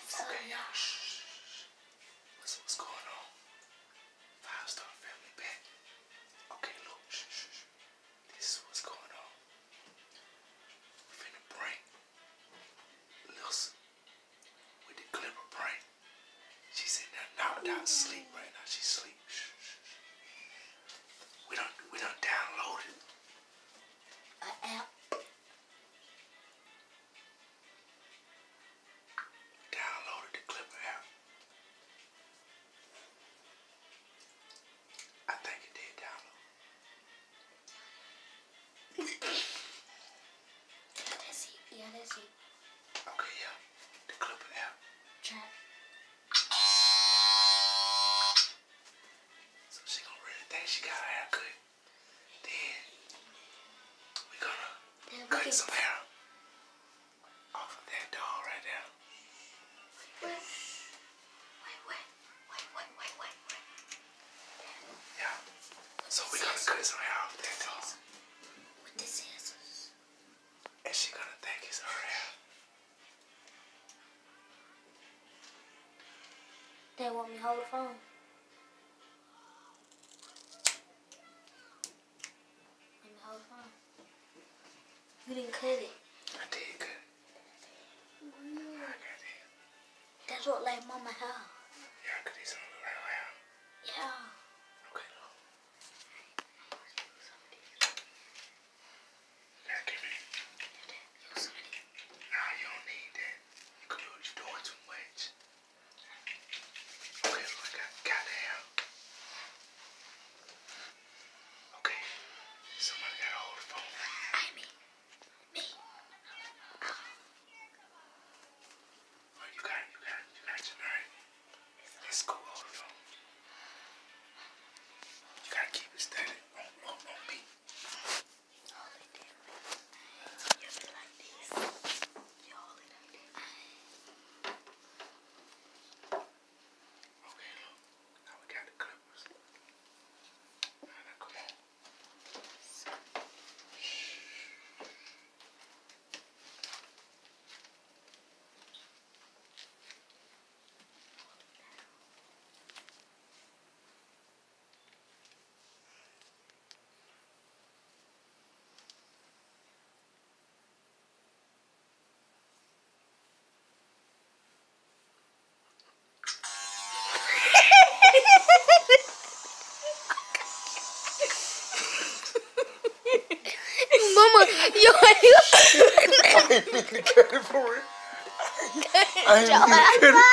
Okay, y'all. Shh. What's, what's going on? Five Star Family. Okay, look. Shh. This is what's going on. We finna with the clipper. She's in there knocked out sleep right now. She's sleep. That's it. Yeah, that's it. Okay, yeah. The Clipper app. Try. So she gonna really think she got her hair cut. Then we gonna Then cut can. some hair They want me to hold the phone. Let me hold the phone. You didn't cut it. I did good. Mm-hmm. I got it. That's what like mama hair. Yeah, don't look hair. Yeah. You ain't even carry for it. I ain't even carry.